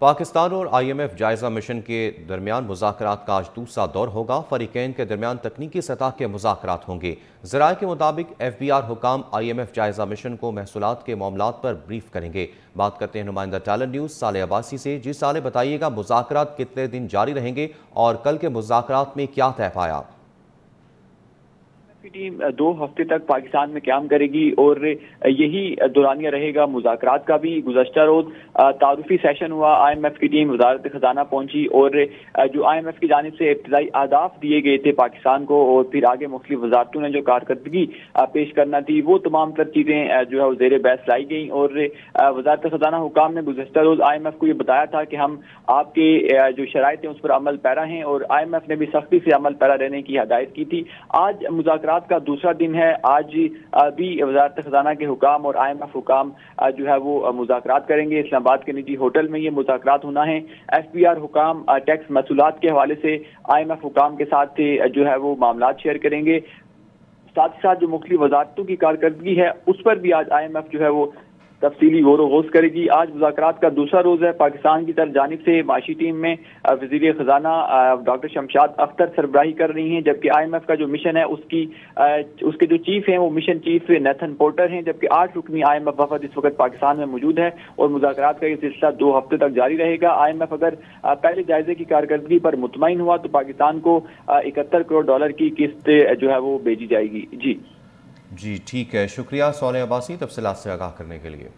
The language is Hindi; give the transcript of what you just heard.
पाकिस्तान और आई एम एफ़ जायजा मिशन के दरमियान मुजाकरात का आज दूसरा दौर होगा। फरीकैन के दरमियान तकनीकी सतह के मुजाकरात होंगे। जराये के मुताबिक एफ़ बी आर हुकाम आई एम एफ़ जायजा मिशन को महसूलत के मामला पर ब्रीफ करेंगे। बात करते हैं नुमाइंदा टैलेंट न्यूज़ साले अब्बासी से। जी साले, बताइएगा मुजाकरात कितने दिन जारी रहेंगे और कल के मुजाकरात में क्या तय पाया? की टीम दो हफ़्ते तक पाकिस्तान में क्याम करेगी और यही दौरानिया रहेगा मुजाकरात का भी गुजशत रोज। तारुफी सेशन हुआ आई एम एफ़ की टीम वजारत खजाना पहुँची और जो आई एम एफ़ की जानब से इब्तदाई आदाफ दिए गए थे पाकिस्तान को और फिर आगे मुख्तु वजारतों ने जो कारकर्दगी पेश करना थी, वो तमाम तर चीज़ें जो है वो जेर बहस लाई गई और वजारत खजाना हुकाम ने गुजशत रोज आई एम एफ़ को ये बताया था कि हम आपके जो शराइ हैं उस पर अमल पैरा हैं और आई एम एफ़ ने भी सख्ती से अमल पैरा रहने की हदायत की थी। आज मुजाकर मुजाकरात का दूसरा दिन है। आज भी वजारत खजाना के हुकाम और आई एम एफ़ हुकाम जो है वो मुजाकर करेंगे। इस्लामाबाद के निजी होटल में ये मुजाकरात होना है। एफ़ पी आर हुकाम टैक्स मसूलत के हवाले से आई एम एफ़ हुकाम के साथ जो है वो मामला शेयर करेंगे। साथ ही साथ जो मुख्त वजारतों की कारकर्दगी है, उस पर भी आज आई एम एफ़ जो है वो तफसीली गौर वोस करेगी। आज मुजाकर का दूसरा रोज है। पाकिस्तान की तरफ़ जानब से माशी टीम में वज़ीर खजाना डॉक्टर शमशाद अख्तर सरबराही कर रही हैं, जबकि आई एम एफ़ का जो मिशन है, उसकी उसके जो चीफ हैं, वो मिशन चीफ नेथन पोर्टर हैं, जबकि आठ रुकनी आई एम एफ़ वफद इस वक्त पाकिस्तान में मौजूद है और मुजाकर का ये सिलसिला दो हफ़्ते तक जारी रहेगा। आई एम एफ़ अगर पहले जायजे की कारकर्दगी पर मुतमिन हुआ तो पाकिस्तान को इकहत्तर करोड़ डॉलर की किस्त, जो है, वो भेजी जाएगी। जी। जी ठीक है। शुक्रिया सोने अब्बासी तफसलात से आगाह करने के लिए।